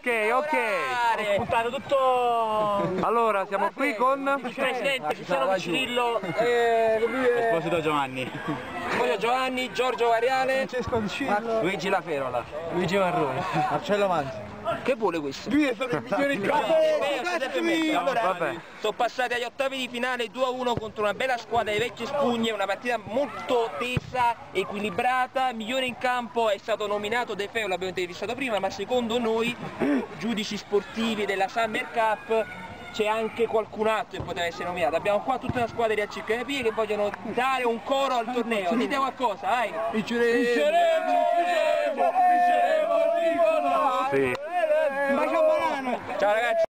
Ok, ok. Ho puntato tutto... Allora, siamo qui con... Il presidente Cristiano Cirillo e Esposito Giovanni. Voglio Giovanni, Giorgio Variale, Francesco Ancillo, Luigi Laferola. Luigi Marrone, Marcello Manzi. Che vuole questo? Lui è stato il migliore in campo. Allora, Vabbè. sono passati agli ottavi di finale 2-1 contro una bella squadra di vecchie spugne, una partita molto tesa, equilibrata, migliore in campo è stato nominato De Feo, l'abbiamo intervistato prima, ma secondo noi, giudici sportivi della Summer Cup, c'è anche qualcun altro che poteva essere nominato. Abbiamo qua tutta una squadra di Acicapie che vogliono dare un coro al torneo. Dite qualcosa, vai! Vinceremo! Vinceremo! Vinceremo! Vinceremo! Sì. Ciao ragazzi!